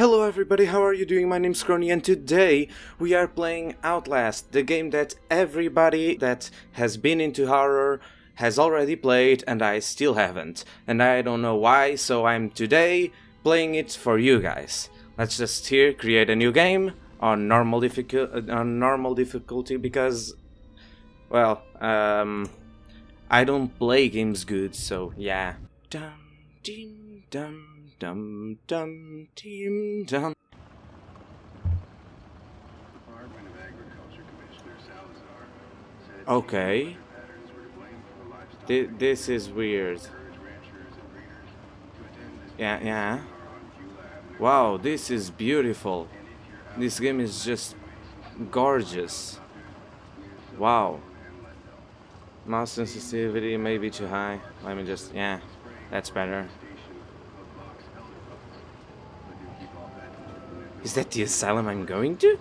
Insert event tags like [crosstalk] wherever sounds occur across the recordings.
Hello everybody, how are you doing? My name's KrOny and today we are playing Outlast, the game that everybody that has been into horror has already played and I still haven't. And I don't know why, so I'm today playing it for you guys. Let's just here create a new game on normal difficulty on normal difficulty because well, um I don't play games good, so yeah. Dum ding dum dum dum dum dum. Department of Agriculture Commissioner Salazar said Okay. weather patterns were to blame for the livestock Thi- this is weird. encourage ranchers and breeders to attend this Yeah, yeah. seminar on Beulah Avenue. Wow, this is beautiful. And if your house This game is just gorgeous. Wow. Mouse sensitivity may be too high. Let me just, yeah, that's better. Is that the asylum I'm going to?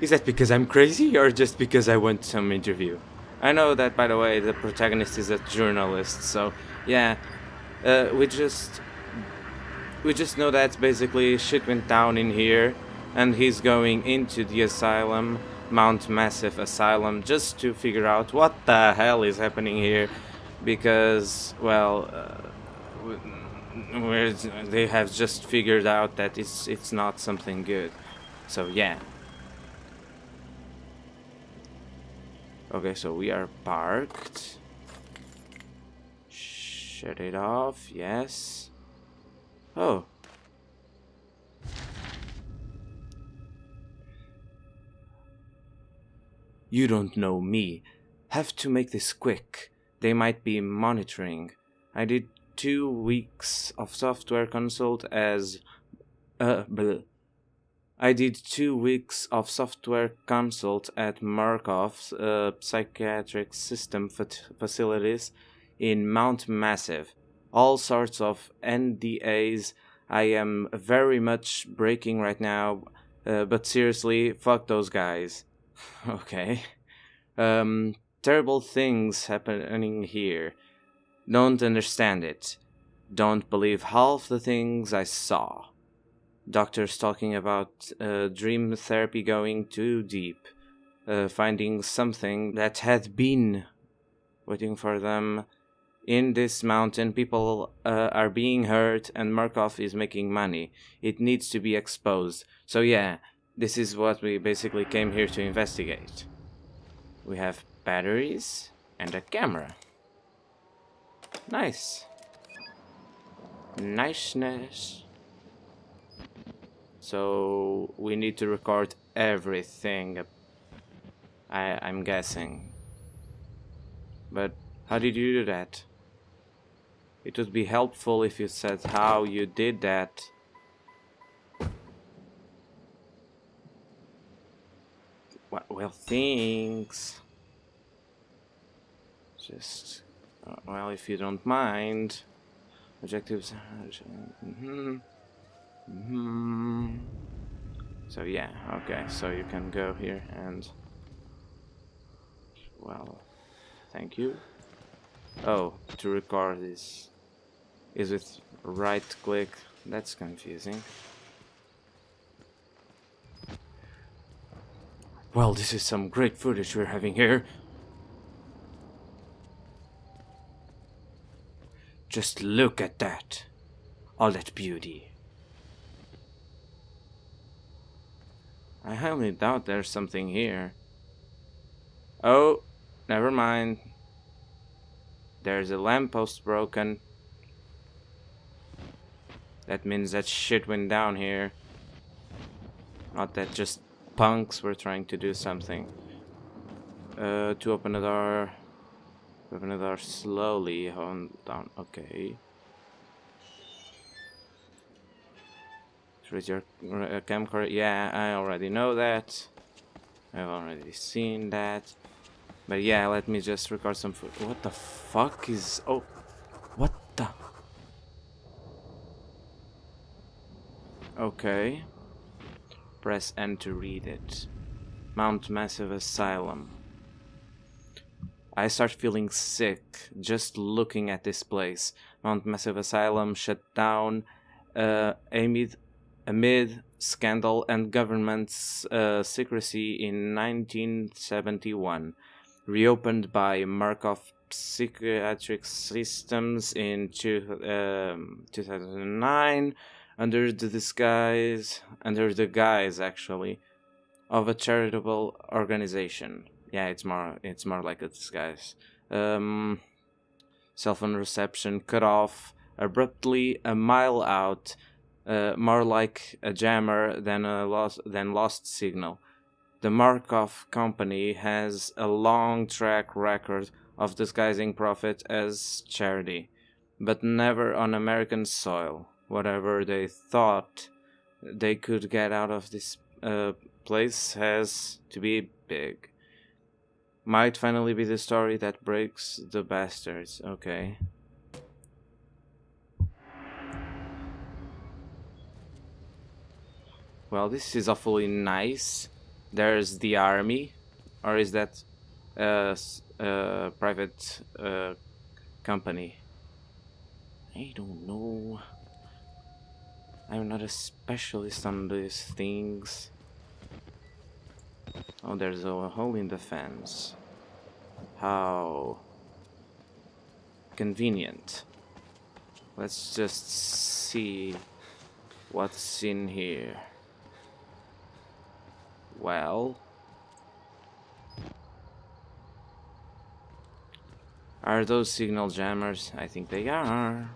Is that because I'm crazy or just because I want some interview? I know that, by the way, the protagonist is a journalist, so yeah, uh, we just we just know that basically shit went down in here, and he's going into the asylum, Mount Massive Asylum, just to figure out what the hell is happening here, because well, uh, w- we're, they have just figured out that it's it's not something good. So yeah. Okay, so we are parked. Shut it off. Yes. Oh. You don't know me. Have to make this quick. They might be monitoring. I did two weeks of software consult as. Uh, bleh. I did two weeks of software consult at Murkoff's uh, psychiatric system facilities in Mount Massive. All sorts of NDAs I am very much breaking right now, uh, but seriously, fuck those guys. [laughs] okay. Um, terrible things happening here. Don't understand it. Don't believe half the things I saw. Doctors talking about uh, dream therapy going too deep, uh, finding something that had been waiting for them in this mountain. People uh, are being hurt, and Murkoff is making money. It needs to be exposed. So, yeah, this is what we basically came here to investigate. We have batteries and a camera. Nice. Niceness. So we need to record everything. I I'm guessing. But how did you do that? It would be helpful if you said how you did that. Well, thanks. Just, well, if you don't mind. Objectives. hmm hmm So yeah, okay. So you can go here and. Well, thank you. Oh, to record is is with right click. That's confusing. Well, this is some great footage we're having here. Just look at that. All that beauty. I highly doubt there's something here. Oh, never mind. There's a lamppost broken. That means that shit went down here. Not that just punks were trying to do something. Uh, to open the door. The door slowly. Hold down. Okay. Your uh, camcorder. Yeah, I already know that. I've already seen that. But yeah, let me just record some food. What the fuck is... Oh, what the... Okay. Press N to read it. Mount Massive Asylum. I start feeling sick just looking at this place. Mount Massive Asylum shut down uh, amid amid scandal and government uh, secrecy in 1971, reopened by Murkoff Psychiatric Systems in two, um, 2009 under the disguise under the guise actually of a charitable organization. Yeah, it's more it's more like a disguise. Um, cell phone reception cut off abruptly a mile out, uh, more like a jammer than a lost than lost signal. The Murkoff company has a long track record of disguising profit as charity, but never on American soil. Whatever they thought they could get out of this uh, place has to be big. Might finally be the story that breaks the bastards. Okay. Well, this is awfully nice. There's the army. Or is that a, a private uh, company? I don't know. I'm not a specialist on these things. Oh, there's a hole in the fence. How convenient. Let's just see what's in here. Well, are those signal jammers? I think they are.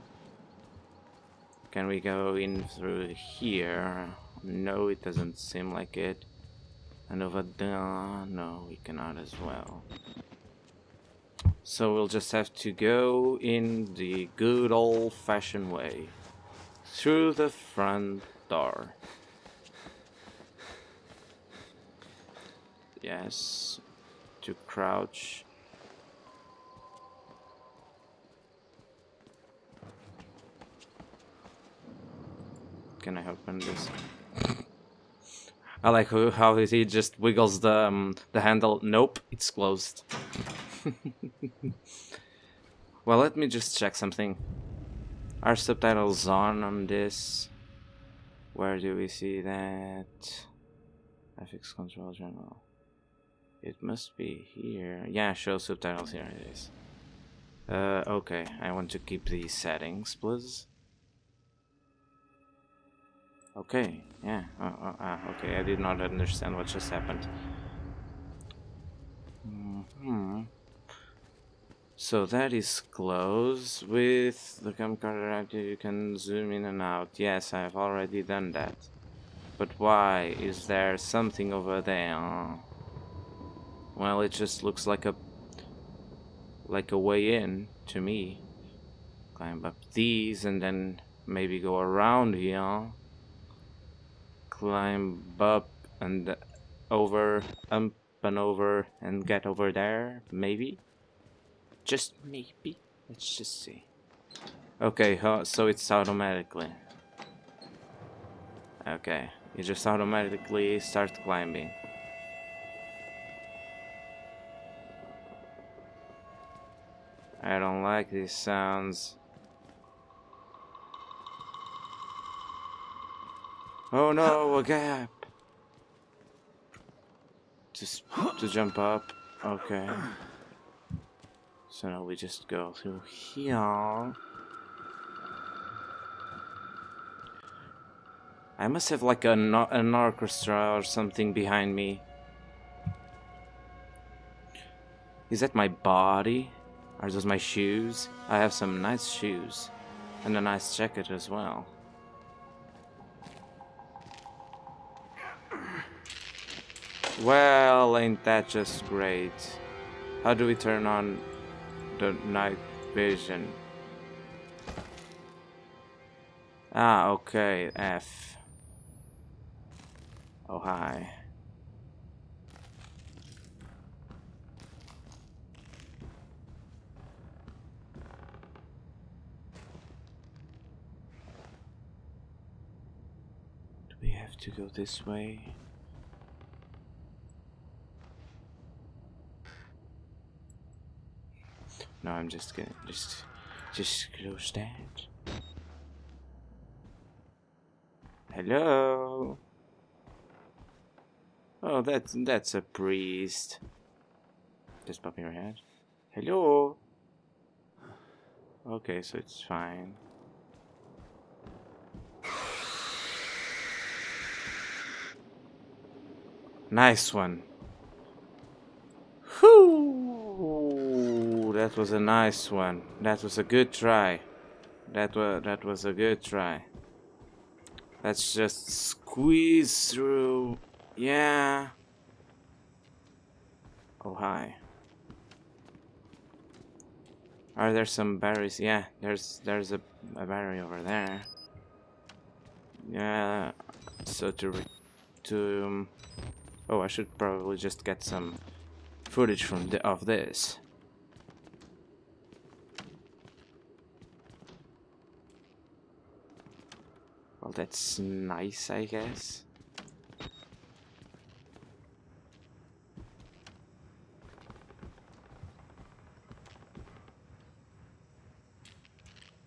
Can we go in through here? No, it doesn't seem like it. And over there, no, we cannot as well. So we'll just have to go in the good old-fashioned way. Through the front door. Yes, to crouch. Can I open this? I like how he just wiggles the um, the handle. Nope, it's closed. [laughs] well, let me just check something. Are subtitles on on this? Where do we see that? FX Control General. It must be here. Yeah, show subtitles. Here it is. Uh, okay, I want to keep these settings, please. Okay, yeah, uh, uh, uh, okay, I did not understand what just happened. Mm hmm. So that is close. With the camcorder you can zoom in and out. Yes, I have already done that. But why is there something over there? Well, it just looks like a like a way in to me. Climb up these and then maybe go around here climb up and over, up and over, and get over there, maybe? Just maybe? Let's just see. Okay, so it's automatically. Okay, you just automatically start climbing. I don't like these sounds. Oh no, a gap. Just to jump up. Okay. So now we just go through here. I must have like an, an orchestra or something behind me. Is that my body? Are those my shoes? I have some nice shoes. And a nice jacket as well. Well, ain't that just great. How do we turn on the night vision? Ah, okay, F. Oh, hi. Do we have to go this way? I'm just gonna just just close that. Hello? Oh, that's that's a priest. Just pop your head. Hello? Okay, so it's fine. Nice one. Whoo! That was a nice one. That was a good try. That was that was a good try. Let's just squeeze through. Yeah. Oh hi. Are there some berries? Yeah, there's there's a, a berry over there. Yeah. So to to um, oh, I should probably just get some footage from the, of this. Well, that's nice, I guess.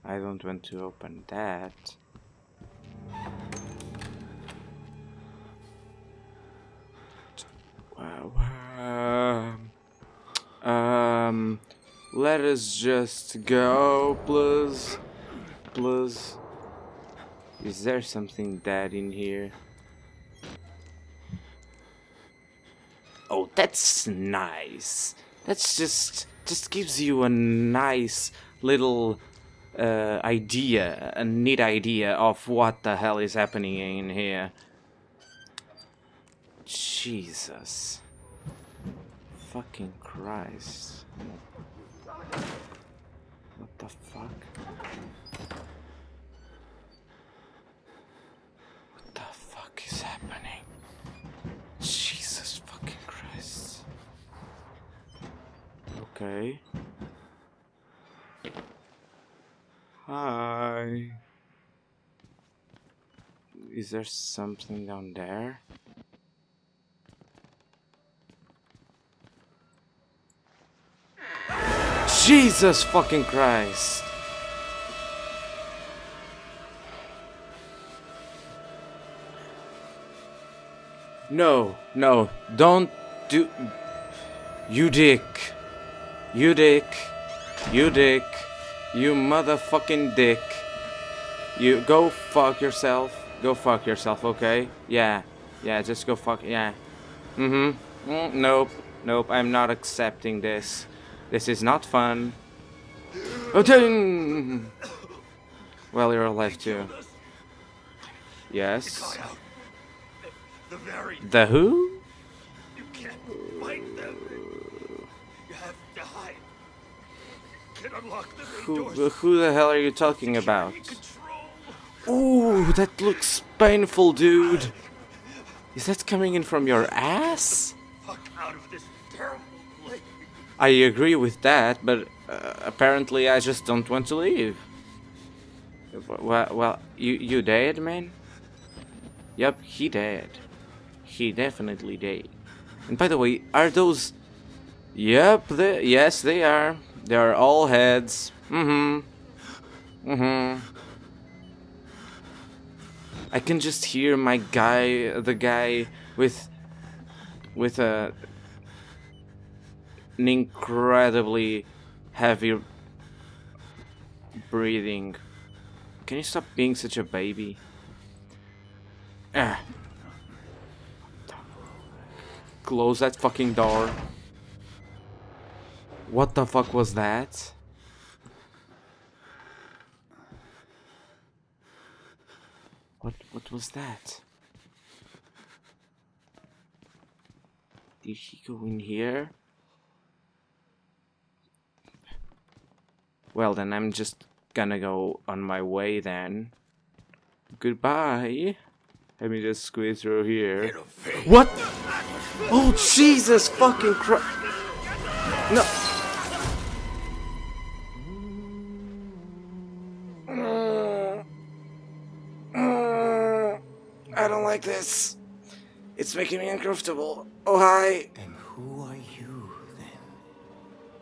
I don't want to open that. Wow. Um, um, let us just go, please. Please. Is there something dead in here? Oh, that's nice. That's just just gives you a nice little uh, idea, a neat idea of what the hell is happening in here. Jesus. Fucking Christ. What the fuck? What the fuck is happening? Jesus fucking Christ. Okay. Hi. Is there something down there? Jesus fucking Christ. No, no, don't do. You dick. You dick. You dick. You motherfucking dick. You go fuck yourself. Go fuck yourself, okay? Yeah. Yeah, just go fuck. Yeah. Mm hmm. Mm, nope. Nope, I'm not accepting this. This is not fun. Well, you're alive too. Yes. The very The who? you can't fight them. You have to hide. Can unlock the Who, who the hell are you talking about? Ooh, that looks painful, dude. Is that coming in from your ass? I agree with that, but uh, apparently I just don't want to leave. Well, well, you you dead, man? Yep, he dead. He definitely dead. And by the way, are those? Yep, they, yes, they are. They are all heads. Mm-hmm. Mm-hmm. I can just hear my guy, the guy with, with a an incredibly heavy breathing. Can you stop being such a baby? Ah. Close that fucking door. What the fuck was that? What what was that? Did he go in here? Well, then I'm just gonna go on my way then. Goodbye. Let me just squeeze through here. What? Oh, Jesus fucking Christ. No. I don't like this. It's making me uncomfortable. Oh, hi. And who are you then?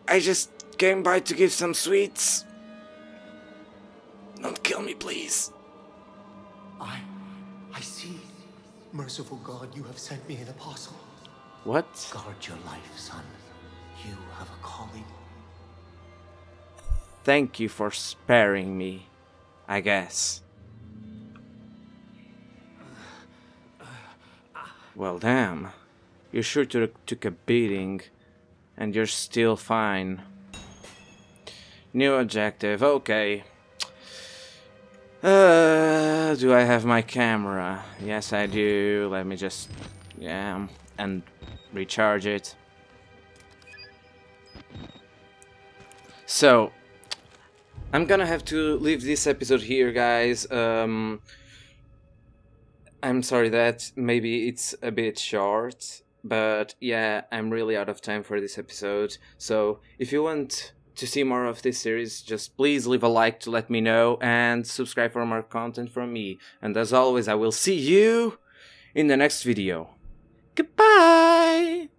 I just came by to give some sweets. Don't kill me, please. I I see. Merciful God, you have sent me an apostle. What? Guard your life, son. You have a calling. Thank you for sparing me, I guess. Well, damn. You sure took, took a beating, and you're still fine. New objective, okay. Uh, do I have my camera? Yes, I do. Let me just, yeah, and recharge it. So, I'm gonna have to leave this episode here, guys. Um, I'm sorry that maybe it's a bit short, but yeah, I'm really out of time for this episode. So, if you want to see more of this series, just please leave a like to let me know and subscribe for more content from me. And as always, I will see you in the next video. Goodbye!